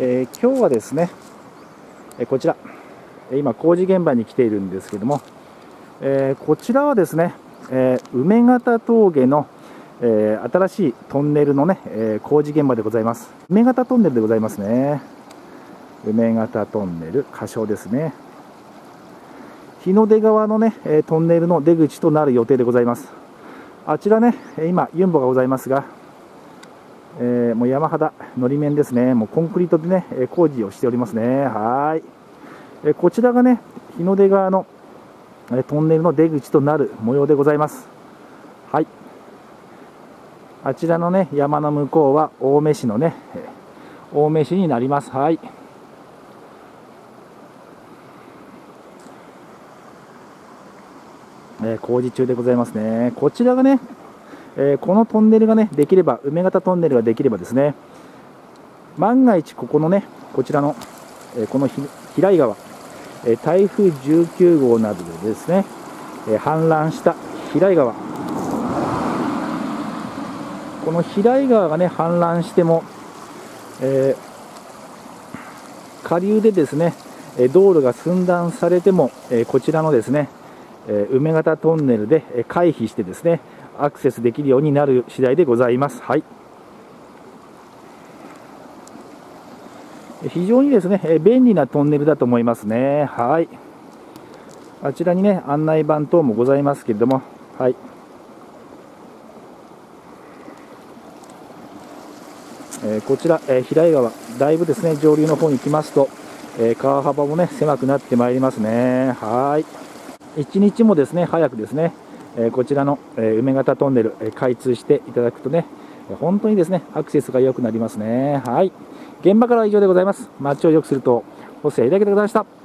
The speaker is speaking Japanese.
えー、今日はですね、えこちら、今、工事現場に来ているんですけども、えー、こちらはですね、えー、梅形峠の、えー、新しいトンネルのね、え工事現場でございます。梅形トンネルでございますね。梅形トンネル、仮称ですね。日の出川のね、トンネルの出口となる予定でございます。あちらね、今、ユンボがございますが、えー、もう山肌、のり面ですね、もうコンクリートでね、工事をしておりますね。はい。えこちらがね、日の出川のえトンネルの出口となる模様でございます。はい。あちらのね、山の向こうは青梅市のね、青梅市になります。はい。えー、工事中でございますね。こちらがね、えー、このトンネルがね、できれば、梅形トンネルができればですね、万が一ここのね、こちらの、えー、この平井川、え台風19号などでですね、え氾濫した平井川、この平井川がね、氾濫しても、え下流でですね、道路が寸断されても、えこちらのですね、梅形トンネルで回避してですね、アクセスできるようになる次第でございます。はい。非常にですね、便利なトンネルだと思いますね。はい。あちらにね、案内板等もございますけれども、はい。えー、こちら、えー、平井川、だいぶですね、上流の方に来ますと、えー、川幅もね、狭くなってまいりますね。はい。一日もですね、早くですね、えこちらの、え梅形トンネル、え開通していただくとね、本当にですね、アクセスが良くなりますね。はい。現場からは以上でございます。街を良くすると、補正だけでございました。